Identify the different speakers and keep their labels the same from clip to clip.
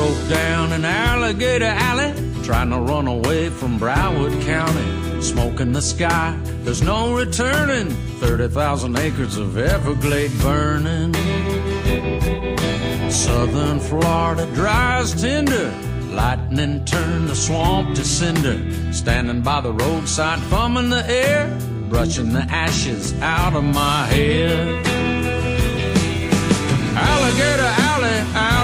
Speaker 1: broke down in Alligator Alley, trying to run away from Broward County. Smoke in the sky, there's no returning. 30,000 acres of Everglade burning. Southern Florida dry as tinder. Lightning turned the swamp to cinder. Standing by the roadside, thumbing the air, brushing the ashes out of my hair. Alligator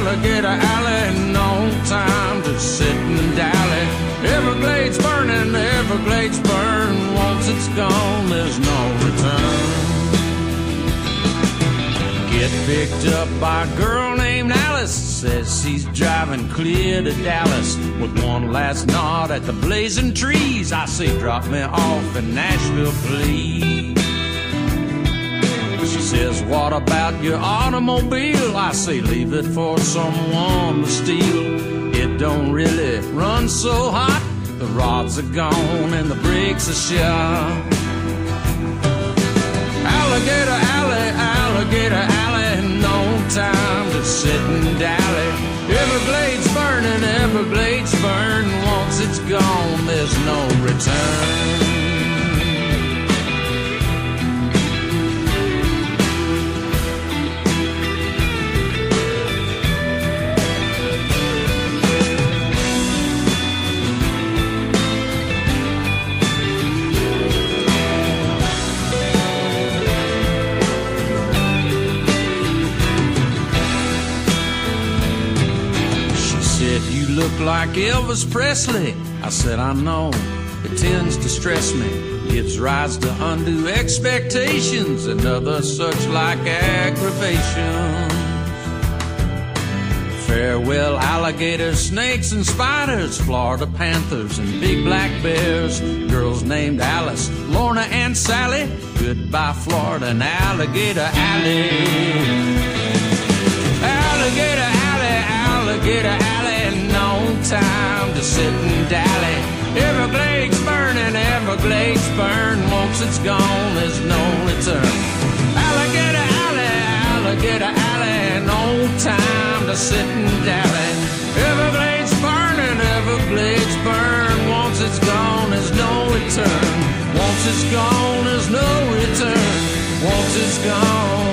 Speaker 1: Alligator Alley, no time to sit and dally. Everglades burning, Everglades burn. Once it's gone, there's no return. Get picked up by a girl named Alice. Says she's driving clear to Dallas with one last nod at the blazing trees. I say, drop me off in Nashville, please. Says, What about your automobile? I say, Leave it for someone to steal. It don't really run so hot. The rods are gone and the brakes are shot. Alligator Alley, Alligator Alley, no time to sit and dally. Everglades burning, Everglades burn. Once it's gone, there's no return. Look like Elvis Presley. I said, I know. It tends to stress me. Gives rise to undue expectations and other such like aggravations. Farewell, alligators, snakes, and spiders, Florida panthers, and big black bears. Girls named Alice, Lorna, and Sally. Goodbye, Florida and Alligator Alley. Alligator Alley, Alligator Alley, time to sit and dally. Everglades burning, Everglades burn. Once it's gone, there's no return. Alligator Alley, Alligator Alley, no time to sit and dally. Everglades burning, Everglades burn. Once it's gone, there's no return. Once it's gone, there's no return. Once it's gone,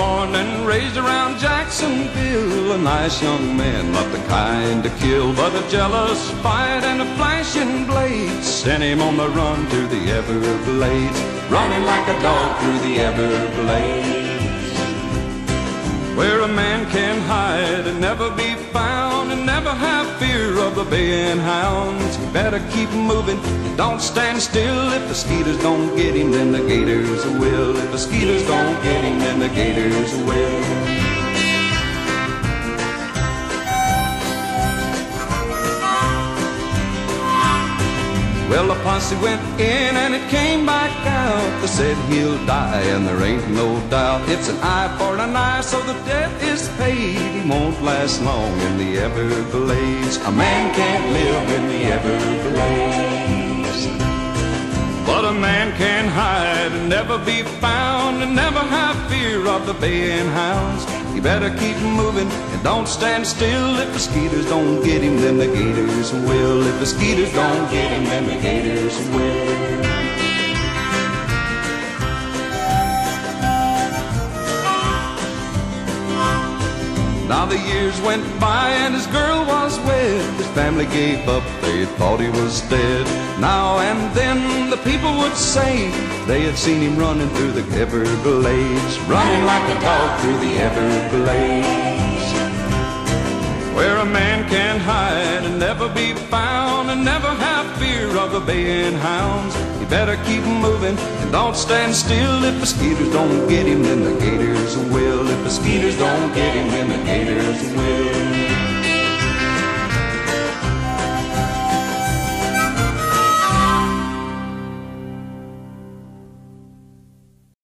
Speaker 2: born and raised around Jacksonville, a nice young man, not the kind to kill, but a jealous fight and a flashing blade. Sent him on the run to the Everglades, running like a dog through the Everglades, where a man can hide and never be found and never have fear the baying hounds. You better keep moving, don't stand still. If the skeeters don't get him, then the gators will. If the skeeters don't get him, then the gators will. Posse went in and it came back out. They said he'll die, and there ain't no doubt. It's an eye for an eye, so the debt is paid. He won't last long in the Everglades. A man can't live in the Everglades. But a man can hide and never be found and never have fear of the baying hounds. You better keep moving and don't stand still. If the skeeters don't get him, then the gators will. If the skeeters don't get him, then the gators will. The years went by and his girl was wed. His family gave up, they thought he was dead. Now and then the people would say they had seen him running through the Everglades, running like a dog through the Everglades. Where a man can hide and never be found and never have fear of the baying hounds. You better keep moving and don't stand still. If the skeeters don't get him, then the gators will. If the skeeters don't get him, then the gators will.